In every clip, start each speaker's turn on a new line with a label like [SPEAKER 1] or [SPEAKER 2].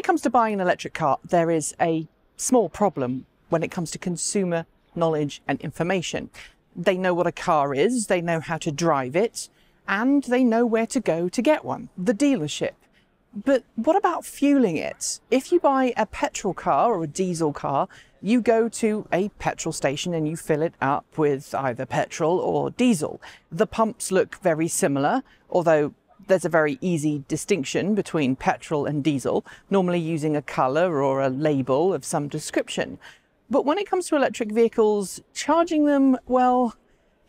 [SPEAKER 1] it comes to buying an electric car, there is a small problem when it comes to consumer knowledge and information. They know what a car is, they know how to drive it, and they know where to go to get one the dealership. But what about fueling it? If you buy a petrol car or a diesel car, you go to a petrol station and you fill it up with either petrol or diesel. The pumps look very similar, although there's a very easy distinction between petrol and diesel, normally using a colour or a label of some description. But when it comes to electric vehicles, charging them, well,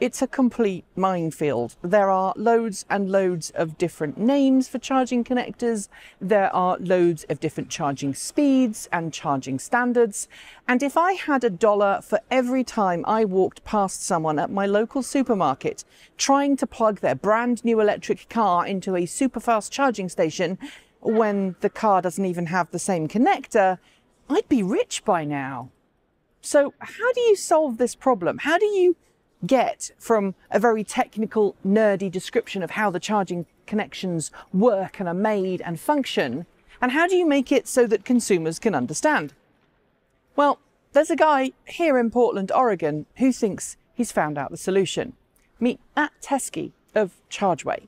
[SPEAKER 1] it's a complete minefield. There are loads and loads of different names for charging connectors. There are loads of different charging speeds and charging standards. And if I had a dollar for every time I walked past someone at my local supermarket trying to plug their brand new electric car into a super fast charging station when the car doesn't even have the same connector, I'd be rich by now. So how do you solve this problem? How do you get from a very technical, nerdy description of how the charging connections work and are made and function? And how do you make it so that consumers can understand? Well, there's a guy here in Portland, Oregon, who thinks he's found out the solution. Meet Matt Teske of ChargeWay.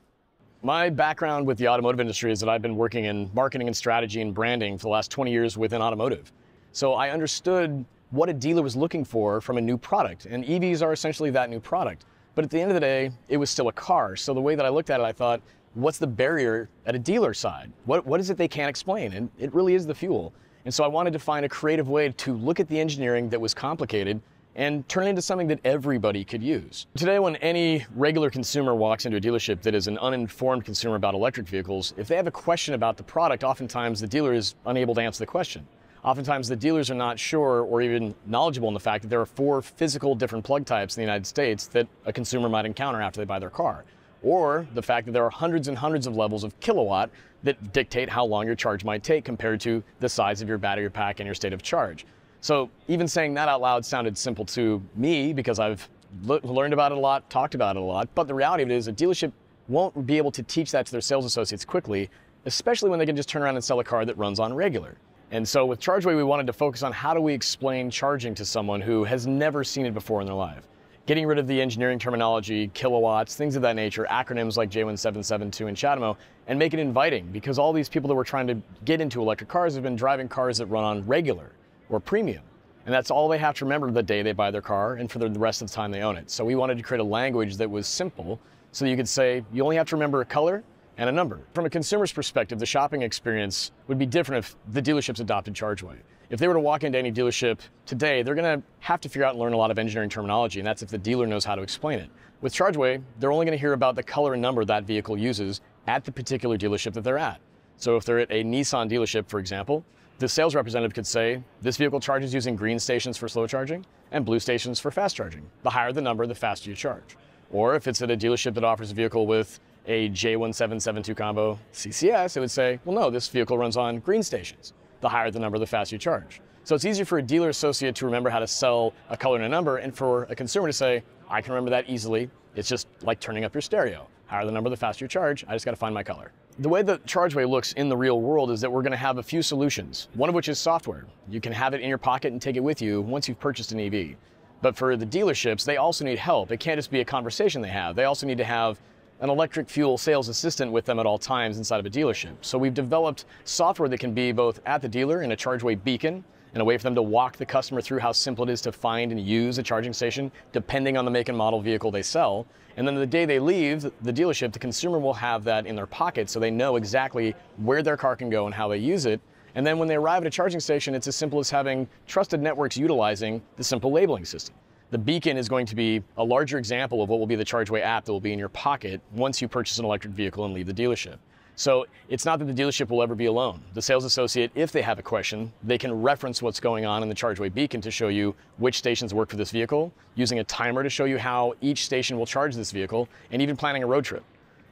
[SPEAKER 2] My background with the automotive industry is that I've been working in marketing and strategy and branding for the last 20 years within automotive. So I understood what a dealer was looking for from a new product. And EVs are essentially that new product. But at the end of the day, it was still a car. So the way that I looked at it, I thought, what's the barrier at a dealer side? What, what is it they can't explain? And it really is the fuel. And so I wanted to find a creative way to look at the engineering that was complicated and turn it into something that everybody could use. Today, when any regular consumer walks into a dealership that is an uninformed consumer about electric vehicles, if they have a question about the product, oftentimes the dealer is unable to answer the question. Oftentimes, the dealers are not sure or even knowledgeable in the fact that there are four physical different plug types in the United States that a consumer might encounter after they buy their car. Or the fact that there are hundreds and hundreds of levels of kilowatt that dictate how long your charge might take compared to the size of your battery pack and your state of charge. So even saying that out loud sounded simple to me because I've learned about it a lot, talked about it a lot. But the reality of it is a dealership won't be able to teach that to their sales associates quickly, especially when they can just turn around and sell a car that runs on regular. And so with ChargeWay, we wanted to focus on how do we explain charging to someone who has never seen it before in their life. Getting rid of the engineering terminology, kilowatts, things of that nature, acronyms like J1772 and CHAdeMO, and make it inviting because all these people that we're trying to get into electric cars have been driving cars that run on regular or premium. And that's all they have to remember the day they buy their car and for the rest of the time they own it. So we wanted to create a language that was simple so you could say you only have to remember a color and a number. From a consumer's perspective, the shopping experience would be different if the dealerships adopted ChargeWay. If they were to walk into any dealership today, they're going to have to figure out and learn a lot of engineering terminology, and that's if the dealer knows how to explain it. With ChargeWay, they're only going to hear about the color and number that vehicle uses at the particular dealership that they're at. So if they're at a Nissan dealership, for example, the sales representative could say, this vehicle charges using green stations for slow charging and blue stations for fast charging. The higher the number, the faster you charge. Or if it's at a dealership that offers a vehicle with a J1772 combo CCS, it would say, well, no, this vehicle runs on green stations. The higher the number, the faster you charge. So it's easier for a dealer associate to remember how to sell a color and a number, and for a consumer to say, I can remember that easily. It's just like turning up your stereo. Higher the number, the faster you charge. I just got to find my color. The way the ChargeWay looks in the real world is that we're going to have a few solutions, one of which is software. You can have it in your pocket and take it with you once you've purchased an EV. But for the dealerships, they also need help. It can't just be a conversation they have. They also need to have an electric fuel sales assistant with them at all times inside of a dealership. So we've developed software that can be both at the dealer in a ChargeWay beacon and a way for them to walk the customer through how simple it is to find and use a charging station depending on the make and model vehicle they sell. And then the day they leave the dealership, the consumer will have that in their pocket so they know exactly where their car can go and how they use it. And then when they arrive at a charging station, it's as simple as having trusted networks utilizing the simple labeling system. The beacon is going to be a larger example of what will be the ChargeWay app that will be in your pocket once you purchase an electric vehicle and leave the dealership. So it's not that the dealership will ever be alone. The sales associate, if they have a question, they can reference what's going on in the ChargeWay beacon to show you which stations work for this vehicle, using a timer to show you how each station will charge this vehicle, and even planning a road trip.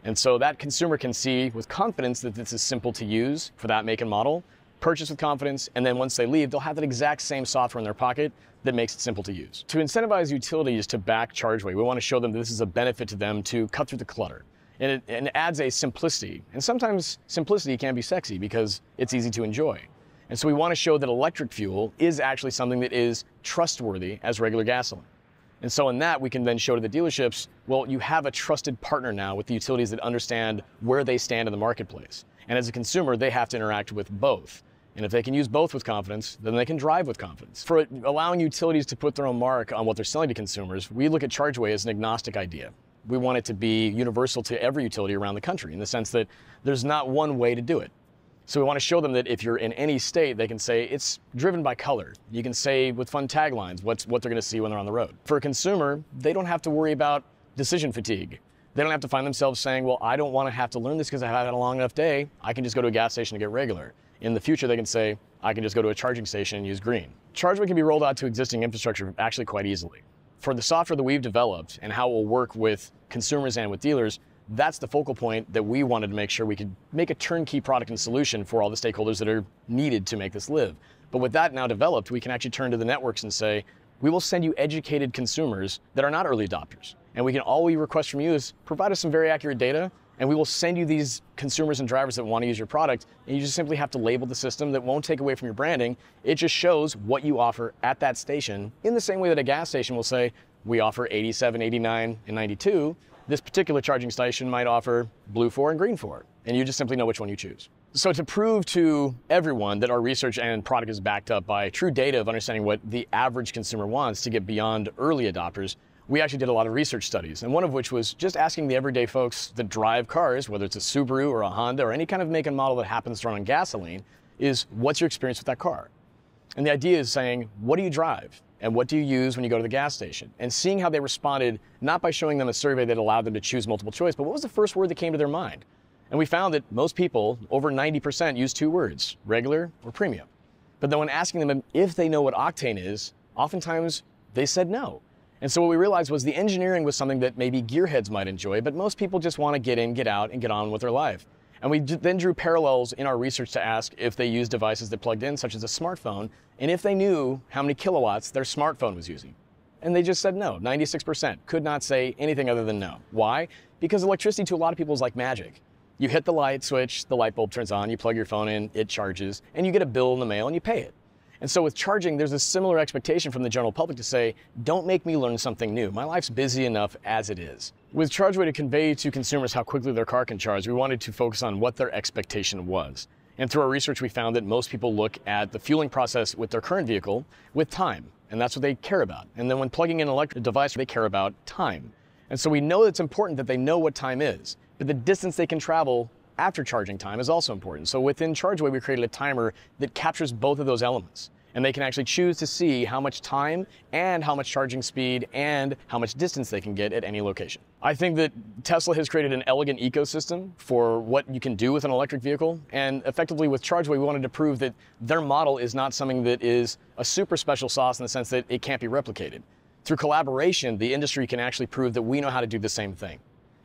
[SPEAKER 2] And so that consumer can see with confidence that this is simple to use for that make and model, purchase with confidence, and then once they leave, they'll have that exact same software in their pocket that makes it simple to use. To incentivize utilities to back ChargeWay, we want to show them that this is a benefit to them to cut through the clutter. And it, and it adds a simplicity. And sometimes simplicity can be sexy because it's easy to enjoy. And so we want to show that electric fuel is actually something that is trustworthy as regular gasoline. And so in that, we can then show to the dealerships, well, you have a trusted partner now with the utilities that understand where they stand in the marketplace. And as a consumer, they have to interact with both. And if they can use both with confidence, then they can drive with confidence. For allowing utilities to put their own mark on what they're selling to consumers, we look at ChargeWay as an agnostic idea. We want it to be universal to every utility around the country in the sense that there's not one way to do it. So we want to show them that if you're in any state, they can say it's driven by color. You can say with fun taglines what's, what they're going to see when they're on the road. For a consumer, they don't have to worry about decision fatigue. They don't have to find themselves saying, well, I don't want to have to learn this because I've had a long enough day. I can just go to a gas station to get regular. In the future, they can say, I can just go to a charging station and use green. ChargeWay can be rolled out to existing infrastructure actually quite easily. For the software that we've developed and how it will work with consumers and with dealers, that's the focal point that we wanted to make sure we could make a turnkey product and solution for all the stakeholders that are needed to make this live. But with that now developed, we can actually turn to the networks and say, we will send you educated consumers that are not early adopters. And we can all we request from you is provide us some very accurate data and we will send you these consumers and drivers that want to use your product. And you just simply have to label the system that won't take away from your branding. It just shows what you offer at that station in the same way that a gas station will say, we offer 87, 89, and 92. This particular charging station might offer blue 4 and green 4, and you just simply know which one you choose. So to prove to everyone that our research and product is backed up by true data of understanding what the average consumer wants to get beyond early adopters, we actually did a lot of research studies, and one of which was just asking the everyday folks that drive cars, whether it's a Subaru or a Honda or any kind of make and model that happens to run on gasoline, is what's your experience with that car? And the idea is saying, what do you drive? And what do you use when you go to the gas station? And seeing how they responded, not by showing them a survey that allowed them to choose multiple choice, but what was the first word that came to their mind? And we found that most people, over 90%, use two words, regular or premium. But then when asking them if they know what octane is, oftentimes they said no. And so what we realized was the engineering was something that maybe gearheads might enjoy, but most people just want to get in, get out, and get on with their life. And we then drew parallels in our research to ask if they used devices that plugged in, such as a smartphone, and if they knew how many kilowatts their smartphone was using. And they just said no, 96%. Could not say anything other than no. Why? Because electricity to a lot of people is like magic. You hit the light switch, the light bulb turns on, you plug your phone in, it charges, and you get a bill in the mail and you pay it. And so with charging, there's a similar expectation from the general public to say, don't make me learn something new. My life's busy enough as it is. With ChargeWay to convey to consumers how quickly their car can charge, we wanted to focus on what their expectation was. And through our research, we found that most people look at the fueling process with their current vehicle with time, and that's what they care about. And then when plugging in an electric device, they care about time. And so we know it's important that they know what time is, but the distance they can travel after charging time is also important. So within ChargeWay, we created a timer that captures both of those elements. And they can actually choose to see how much time and how much charging speed and how much distance they can get at any location. I think that Tesla has created an elegant ecosystem for what you can do with an electric vehicle. And effectively with ChargeWay, we wanted to prove that their model is not something that is a super special sauce in the sense that it can't be replicated. Through collaboration, the industry can actually prove that we know how to do the same thing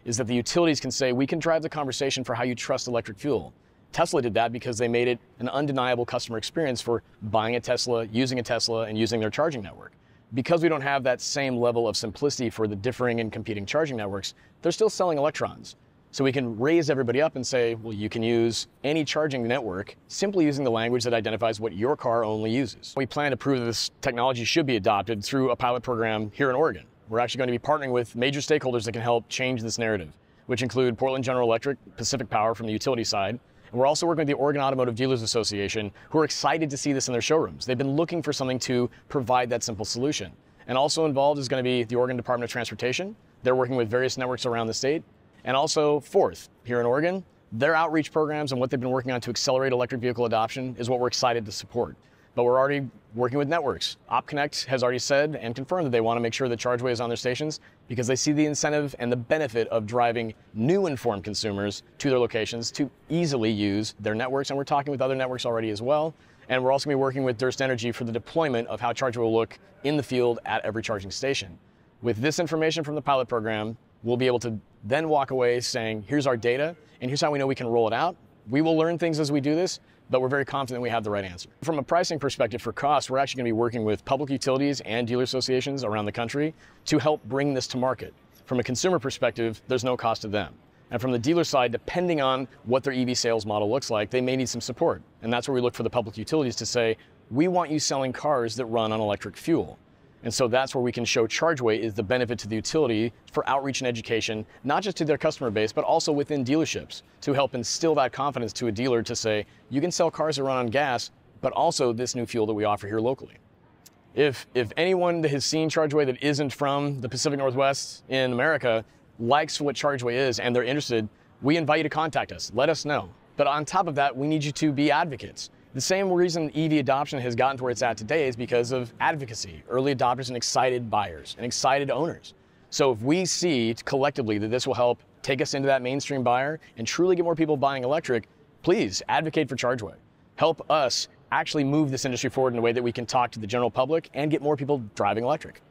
[SPEAKER 2] is that the utilities can say, we can drive the conversation for how you trust electric fuel. Tesla did that because they made it an undeniable customer experience for buying a Tesla, using a Tesla, and using their charging network. Because we don't have that same level of simplicity for the differing and competing charging networks, they're still selling electrons. So we can raise everybody up and say, well, you can use any charging network simply using the language that identifies what your car only uses. We plan to prove that this technology should be adopted through a pilot program here in Oregon. We're actually going to be partnering with major stakeholders that can help change this narrative, which include Portland General Electric, Pacific Power from the utility side, and we're also working with the Oregon Automotive Dealers Association, who are excited to see this in their showrooms. They've been looking for something to provide that simple solution. And also involved is going to be the Oregon Department of Transportation. They're working with various networks around the state. And also, Forth, here in Oregon, their outreach programs and what they've been working on to accelerate electric vehicle adoption is what we're excited to support but we're already working with networks. OpConnect has already said and confirmed that they want to make sure that ChargeWay is on their stations because they see the incentive and the benefit of driving new informed consumers to their locations to easily use their networks. And we're talking with other networks already as well. And we're also going to be working with Durst Energy for the deployment of how ChargeWay will look in the field at every charging station. With this information from the pilot program, we'll be able to then walk away saying, here's our data, and here's how we know we can roll it out. We will learn things as we do this, but we're very confident we have the right answer. From a pricing perspective for cost, we're actually going to be working with public utilities and dealer associations around the country to help bring this to market. From a consumer perspective, there's no cost to them. And from the dealer side, depending on what their EV sales model looks like, they may need some support. And that's where we look for the public utilities to say, we want you selling cars that run on electric fuel. And so that's where we can show ChargeWay is the benefit to the utility for outreach and education, not just to their customer base, but also within dealerships to help instill that confidence to a dealer to say, you can sell cars that run on gas, but also this new fuel that we offer here locally. If, if anyone that has seen ChargeWay that isn't from the Pacific Northwest in America likes what ChargeWay is and they're interested, we invite you to contact us. Let us know. But on top of that, we need you to be advocates. The same reason EV adoption has gotten to where it's at today is because of advocacy, early adopters, and excited buyers and excited owners. So if we see collectively that this will help take us into that mainstream buyer and truly get more people buying electric, please advocate for ChargeWay. Help us actually move this industry forward in a way that we can talk to the general public and get more people driving electric.